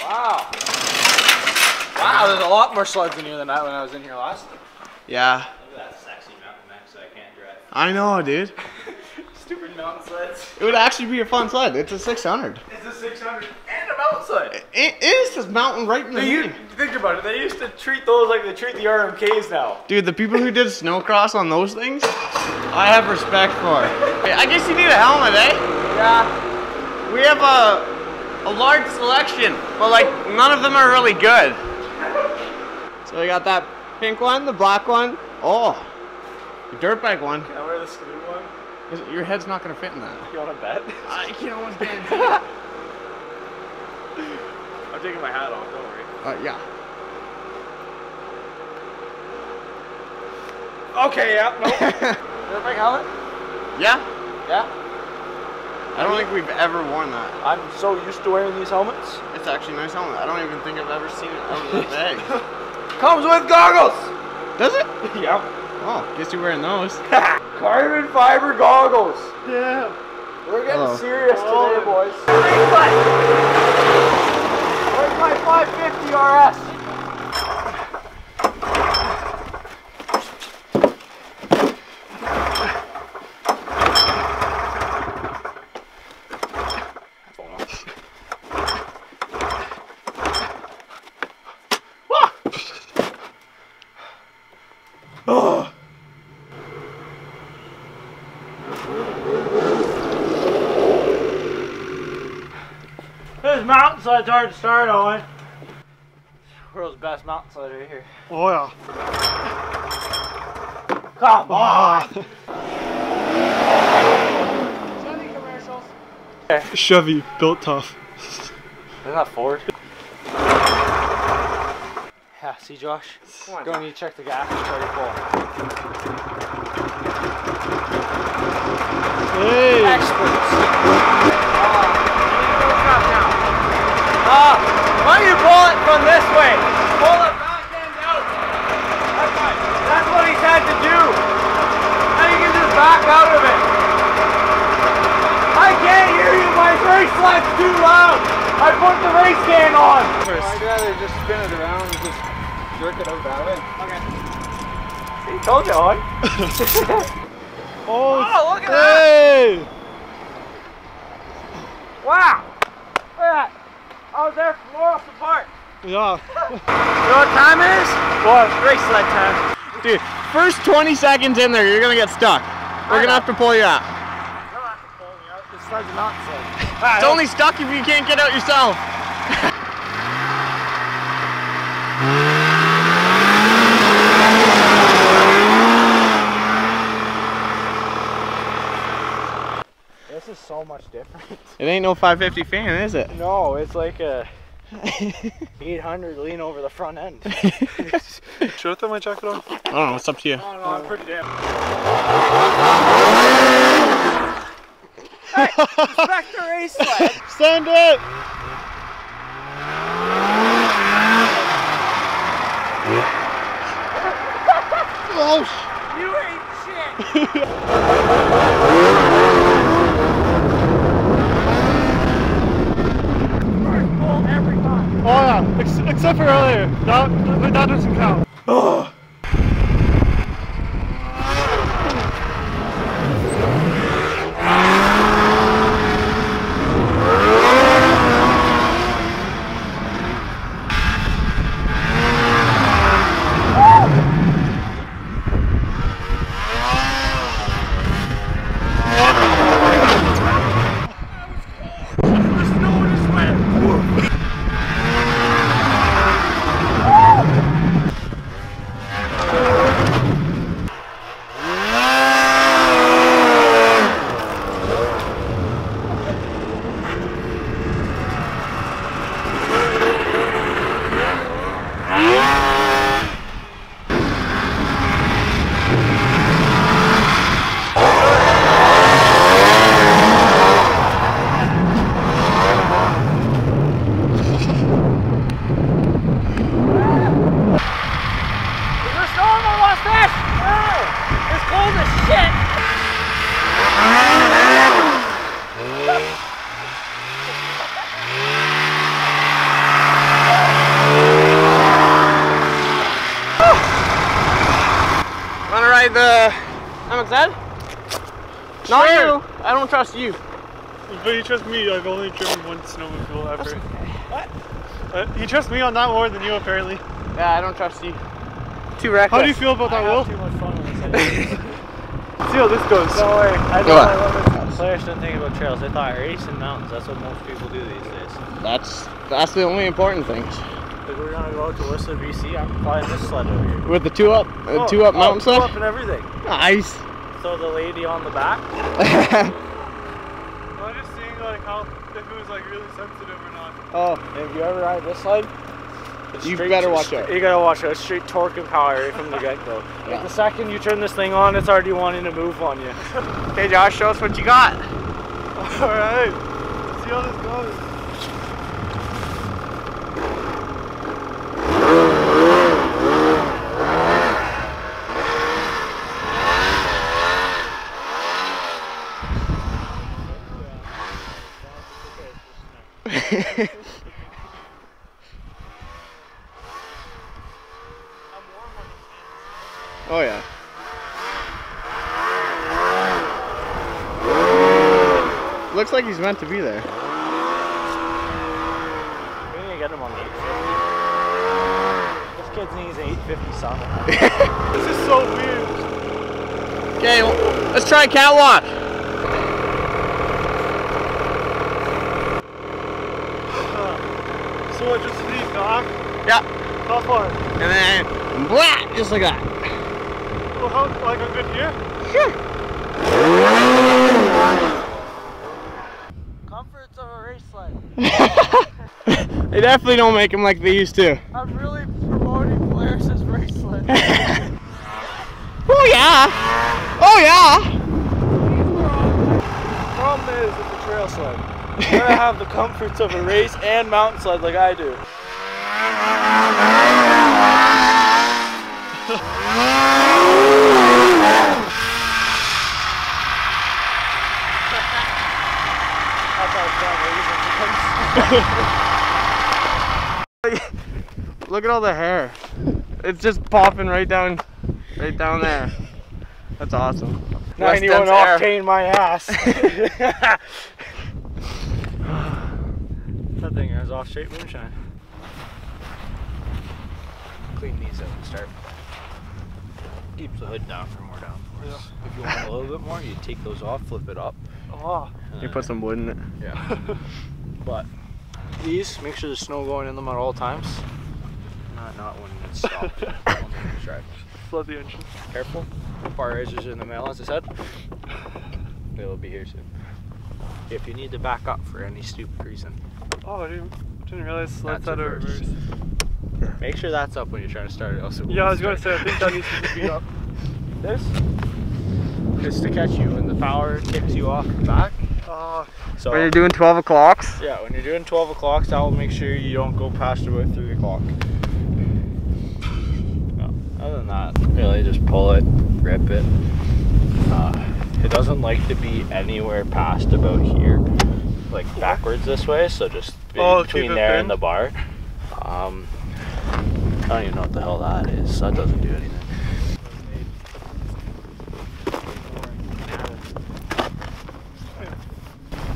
Wow. Wow, there's a lot more sleds in here than I when I was in here last. Yeah. Look at that sexy mountain next I can't drive. I know, dude. Stupid mountain sleds. It would actually be a fun sled. It's a 600. It's a 600 and a mountain sled. It is this mountain right in the They name. used, think about it. They used to treat those like they treat the RMKs now. Dude, the people who did snowcross on those things, I have respect for. I guess you need a helmet, eh? Yeah. We have a a large selection, but like none of them are really good. So we got that pink one, the black one. Oh, the dirt bike one. Can I wear the screw one? Is- Your head's not gonna fit in that. You want to bet? I can almost guarantee. I'm taking my hat off. Don't worry. Uh, yeah. Okay. Yeah. Nope. Dirt bike helmet? yeah. Yeah. I don't think we've ever worn that. I'm so used to wearing these helmets. It's actually a nice helmet. I don't even think I've ever seen it out of the bag. Comes with goggles. Does it? yeah. Oh, guess you're wearing those. Carbon fiber goggles. Yeah. We're getting Hello. serious Oh. today, boys. Where's my 550 RS? This mountain slide's hard to start on. World's best mountain slide right here. Oh yeah. Come on! Chevy built tough. Isn't that Ford? Yeah, see Josh? Don't need to check the gas, it's pretty full. Hey! Experts! Ah, why don't you pull it from this way? Pull it back end out. That's right. That's what he's had to do. Now you can just back out of it. I can't hear you. My race light's too loud. I put the race can on. I'd rather just spin it around and just jerk it out that way. Okay. See, told you, on. Oh, Oh, look at that. Wow. Look at that. Oh, I was there from Laurelson Park. Yeah. You know what time it is? What? Race sled time. Dude, first 20 seconds in there, you're gonna get stuck. We're gonna have to pull you out. You don't have to pull me out. This sled's not sled. It's only stuck if you can't get out yourself. This is so much different. It ain't no 550 fan, is it? No, it's like a 800 lean over the front end. Should I throw my jacket on? I don't know, it's up to you. Oh no, I'm pretty damn. Respect the race sled. Send it! Oh, sh- You ain't shit. First pull every time. oh yeah, Ex- except for earlier. That, that doesn't count. fish! Oh, it's cold as shit! Wanna ride the... I'm excited? Sure. Not you! I don't trust you. But you trust me, I've only driven one snowmobile ever. That's okay. What? Uh, you trust me on that more than you apparently. Yeah, I don't trust you. Too reckless. How do you feel about that, Will? too much fun on this. See how this goes. Don't worry. I know What? I love it. Players don't think about trails. They thought racing mountains. That's what most people do these days. That's that's the only important thing. Like we're gonna go out to Whistler, BC. I'm flying this sled over here. With the two up, uh, Oh, two up oh, mountain two sled. up and everything. Nice. So the lady on the back. I'm just seeing like how if it was like really sensitive or not. Oh, if you ever ride this sled, it's You straight- better watch out. You gotta watch out. Straight torque and power right from the get go. Yeah. Like the second you turn this thing on, it's already wanting to move on you. okay, Josh, show us what you got. Alright. Let's see how this goes. Oh yeah. Looks like he's meant to be there. We need to get him on the 850. This kid needs an 850 something. This is so weird. Okay, let's try catwalk. So I just leave back. Yeah. How far? And then blah, just like that. Well, how, like a good year? Comforts of a race sled. they definitely don't make them like they used to. I'm really promoting Polaris' bracelet. Oh yeah. Oh yeah. The Problem is with the trail sled. You gotta have the comforts of a race and mountain sled like I do. That's how it's done, ladies and gents. Look at all the hair. It's just popping right down, right down there. That's awesome. 91 West Dents octane my ass. that thing is off straight moonshine. Clean these up and start. Keeps the hood down for more downforce. If you want a little bit more, you take those off, flip it up. Oh. You put some wood in it. Yeah. but these, make sure there's snow going in them at all times. Not not when it's stopped. Only when it's. Flood the engine. Careful. Fire razors in the mail, as I said. They'll be here soon. If you need to back up for any stupid reason, Oh, I didn't, didn't realize That's that's out of reverse. reverse. make sure that's up when you're trying to start it. Else it Yeah, I won't was gonna say, I think that needs to be up. this. Just to catch you when the power kicks you off the back. Oh, So When you're doing 12 o'clocks. yeah, when you're doing 12 o'clocks, that will make sure you don't go past about 3 o'clock. No, other than that, really just pull it, rip it. Uh, it doesn't like to be anywhere past about here, like backwards this way. So just be Oh, between there thin? and the bar. Um, I don't even know what the hell that is. That doesn't do anything.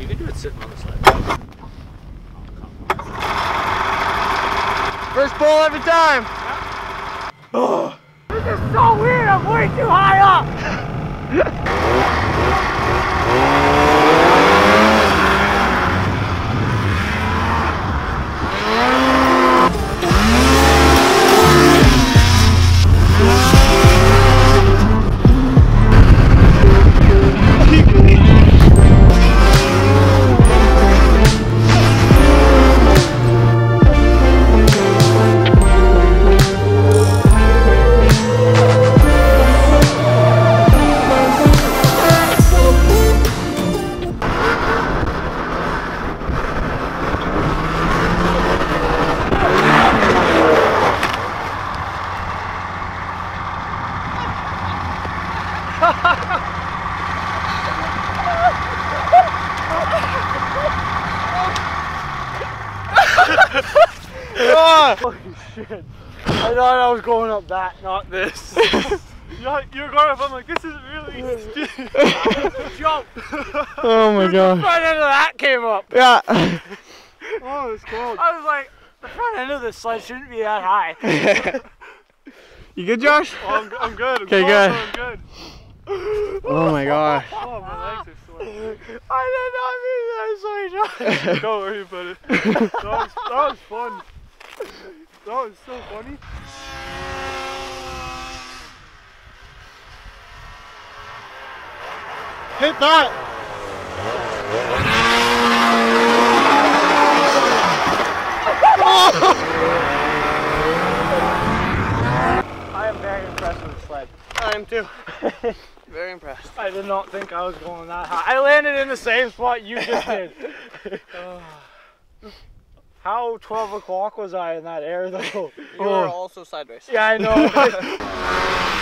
You can do it sitting on the sled. Pull every time. so weird. I'm way too high up. I thought I was going up that, not this. Yeah, you're going up. I'm like, this is really steep. Jump. Oh my god. The Front end of that came up. Yeah. oh, it's cold. I was like, the front end of this sled shouldn't be that high. you good, Josh? Oh, I'm, I'm good. Okay, good. I'm good. Oh my gosh. Oh, my legs are sore. I did not mean that, sorry, Josh. Don't worry about it. That was, that was fun. Oh, that was so funny. Hit that. I am very impressed with the sled. I am too. Very impressed. I did not think I was going that high. I landed in the same spot you just did. Oh. How 12 o'clock was I in that air though? You were oh. also sideways. Yeah, I know.